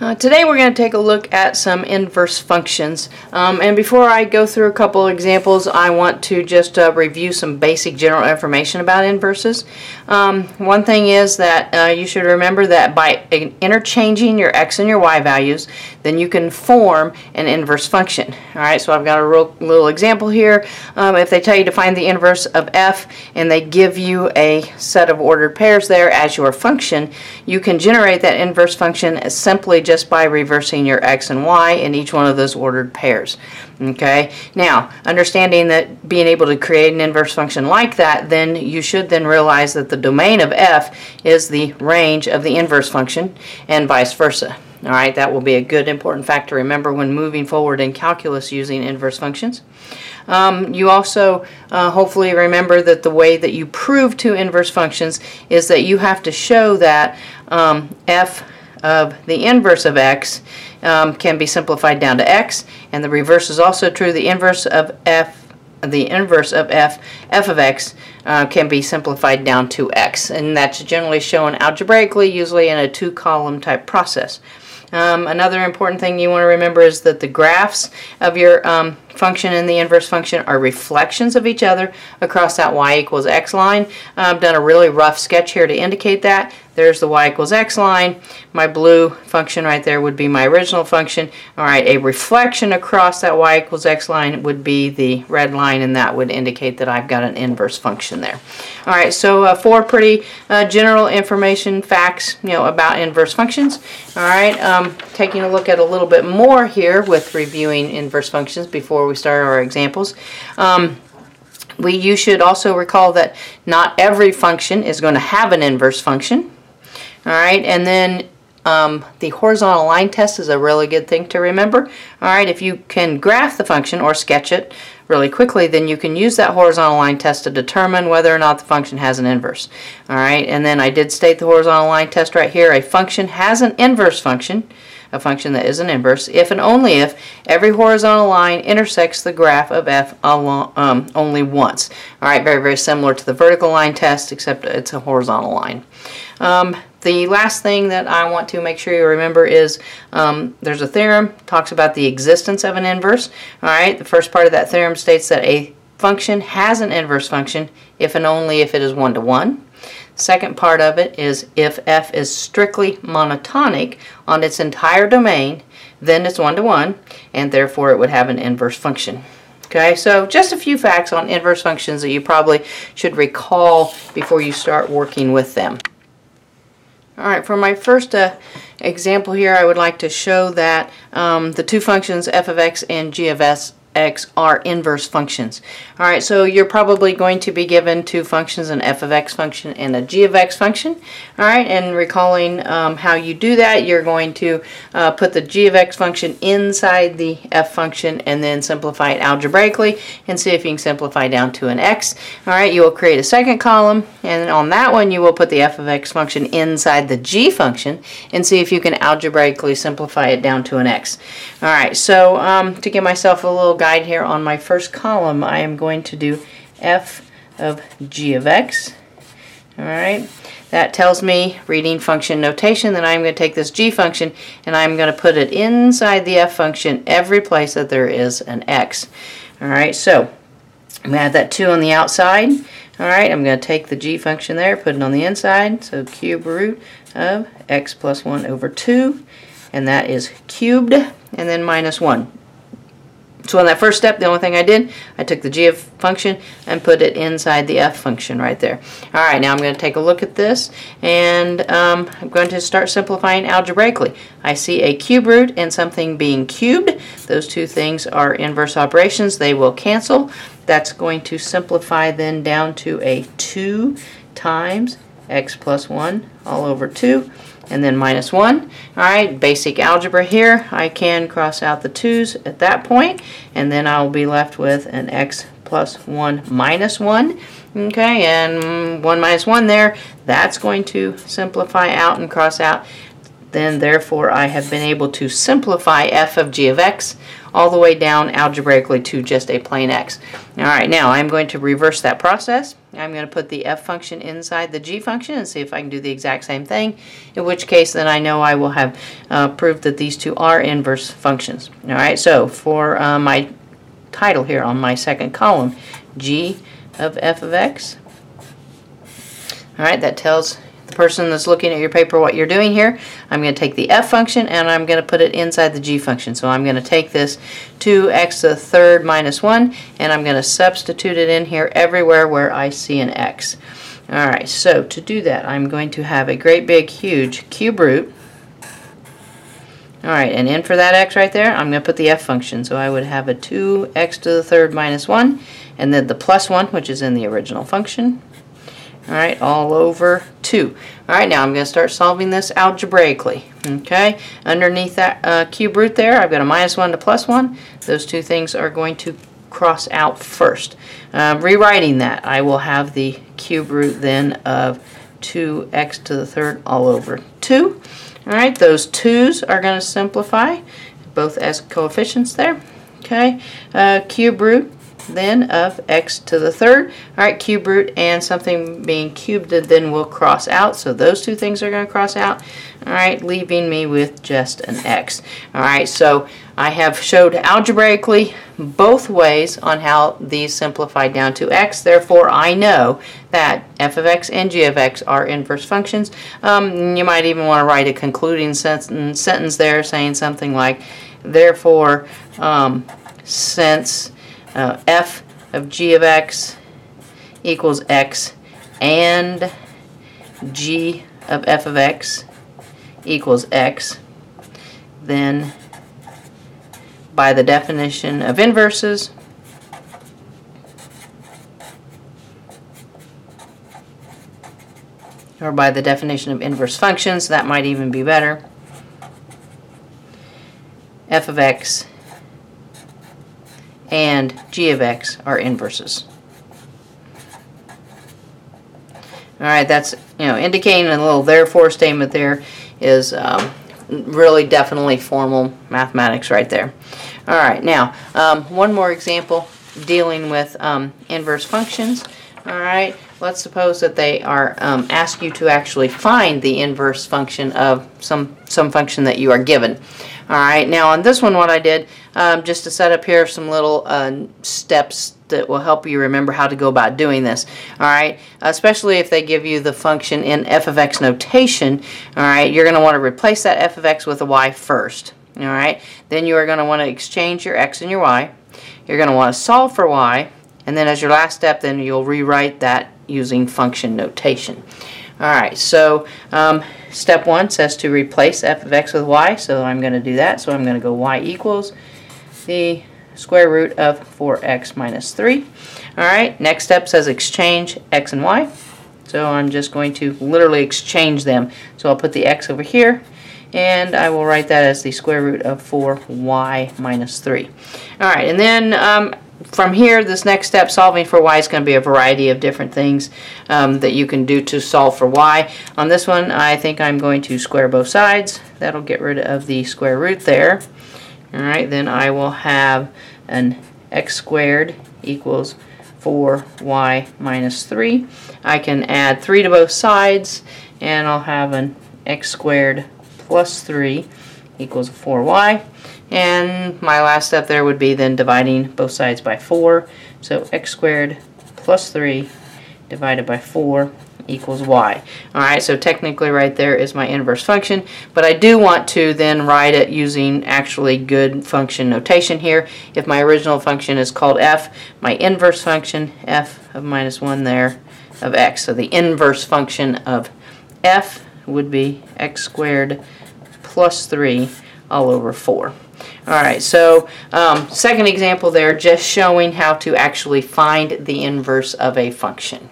Uh, today we're going to take a look at some inverse functions. Um, and before I go through a couple examples, I want to just uh, review some basic general information about inverses. Um, one thing is that uh, you should remember that by interchanging your x and your y values, then you can form an inverse function. Alright, so I've got a real, little example here. Um, if they tell you to find the inverse of f and they give you a set of ordered pairs there as your function, you can generate that inverse function as simply just by reversing your x and y in each one of those ordered pairs. Okay, now understanding that being able to create an inverse function like that, then you should then realize that the domain of f is the range of the inverse function and vice versa. All right, that will be a good important fact to remember when moving forward in calculus using inverse functions. Um, you also uh, hopefully remember that the way that you prove two inverse functions is that you have to show that um, f of the inverse of x um, can be simplified down to x, and the reverse is also true. The inverse of f the inverse of f, f of x, uh, can be simplified down to x. And that's generally shown algebraically, usually in a two-column type process. Um, another important thing you want to remember is that the graphs of your um, function and the inverse function are reflections of each other across that y equals x line. I've done a really rough sketch here to indicate that. There's the y equals x line. My blue function right there would be my original function. All right, a reflection across that y equals x line would be the red line, and that would indicate that I've got an inverse function there. All right, so uh, four pretty uh, general information facts, you know, about inverse functions. All right, um, taking a look at a little bit more here with reviewing inverse functions before we start our examples. Um, we, you should also recall that not every function is going to have an inverse function. All right, and then um, the horizontal line test is a really good thing to remember. All right, if you can graph the function or sketch it really quickly, then you can use that horizontal line test to determine whether or not the function has an inverse. All right, and then I did state the horizontal line test right here. A function has an inverse function a function that is an inverse, if and only if every horizontal line intersects the graph of f along, um, only once. All right, very, very similar to the vertical line test, except it's a horizontal line. Um, the last thing that I want to make sure you remember is um, there's a theorem talks about the existence of an inverse. All right, the first part of that theorem states that a function has an inverse function if and only if it is one to one. Second part of it is if f is strictly monotonic on its entire domain, then it's one to one, and therefore it would have an inverse function. Okay, so just a few facts on inverse functions that you probably should recall before you start working with them. Alright, for my first uh, example here, I would like to show that um, the two functions f of x and g of s x are inverse functions. All right, so you're probably going to be given two functions, an f of x function and a g of x function. All right, and recalling um, how you do that, you're going to uh, put the g of x function inside the f function and then simplify it algebraically and see if you can simplify down to an x. All right, you will create a second column, and on that one you will put the f of x function inside the g function and see if you can algebraically simplify it down to an x. All right, so um, to give myself a little guide here on my first column, I am going to do f of g of x. All right, that tells me, reading function notation, that I'm going to take this g function and I'm going to put it inside the f function every place that there is an x. All right, so I'm going to add that 2 on the outside. All right, I'm going to take the g function there, put it on the inside, so cube root of x plus 1 over 2, and that is cubed and then minus 1. So on that first step, the only thing I did, I took the g function and put it inside the f function right there. All right, now I'm going to take a look at this, and um, I'm going to start simplifying algebraically. I see a cube root and something being cubed. Those two things are inverse operations. They will cancel. That's going to simplify then down to a 2 times x plus 1 all over 2 and then minus 1. All right, basic algebra here. I can cross out the 2's at that point, and then I'll be left with an x plus 1 minus 1. Okay, and 1 minus 1 there, that's going to simplify out and cross out then therefore I have been able to simplify f of g of x all the way down algebraically to just a plain x. All right, now I'm going to reverse that process. I'm going to put the f function inside the g function and see if I can do the exact same thing, in which case then I know I will have uh, proved that these two are inverse functions. All right, so for uh, my title here on my second column, g of f of x. All right, that tells person that's looking at your paper what you're doing here. I'm going to take the f function and I'm going to put it inside the g function. So I'm going to take this 2x to the third minus 1 and I'm going to substitute it in here everywhere where I see an x. Alright, so to do that I'm going to have a great big huge cube root. Alright, and in for that x right there, I'm going to put the f function. So I would have a 2x to the third minus 1 and then the plus 1 which is in the original function all right, all over 2. All right, now I'm going to start solving this algebraically. Okay, underneath that uh, cube root there, I've got a minus 1 to plus 1. Those two things are going to cross out first. Uh, rewriting that, I will have the cube root then of 2x to the third all over 2. All right, those 2's are going to simplify, both as coefficients there. Okay, uh, cube root then of x to the third. All right, cube root and something being cubed then will cross out. So those two things are going to cross out. All right, leaving me with just an x. All right, so I have showed algebraically both ways on how these simplify down to x. Therefore, I know that f of x and g of x are inverse functions. Um, you might even want to write a concluding sentence, sentence there saying something like, therefore, um, since uh, f of g of x equals x and g of f of x equals x, then by the definition of inverses, or by the definition of inverse functions, that might even be better, f of x and g of x are inverses. All right, that's, you know, indicating a little therefore statement there is um, really definitely formal mathematics right there. All right, now, um, one more example dealing with um, inverse functions. All right, let's suppose that they are um, ask you to actually find the inverse function of some, some function that you are given. Alright, now on this one what I did, um, just to set up here some little uh, steps that will help you remember how to go about doing this. Alright, especially if they give you the function in f of x notation, alright, you're going to want to replace that f of x with a y first. Alright, then you are going to want to exchange your x and your y. You're going to want to solve for y, and then as your last step, then you'll rewrite that using function notation. Alright, so um, step one says to replace f of x with y, so I'm going to do that. So I'm going to go y equals the square root of 4x minus 3. Alright, next step says exchange x and y. So I'm just going to literally exchange them. So I'll put the x over here, and I will write that as the square root of 4y minus 3. Alright, and then um, from here, this next step, solving for y, is going to be a variety of different things um, that you can do to solve for y. On this one, I think I'm going to square both sides. That'll get rid of the square root there. Alright, then I will have an x squared equals 4y minus 3. I can add 3 to both sides, and I'll have an x squared plus 3 equals 4y. And my last step there would be then dividing both sides by 4. So x squared plus 3 divided by 4 equals y. Alright, so technically right there is my inverse function, but I do want to then write it using actually good function notation here. If my original function is called f, my inverse function, f of minus 1 there, of x. So the inverse function of f would be x squared plus 3 all over 4. Alright, so um, second example there, just showing how to actually find the inverse of a function.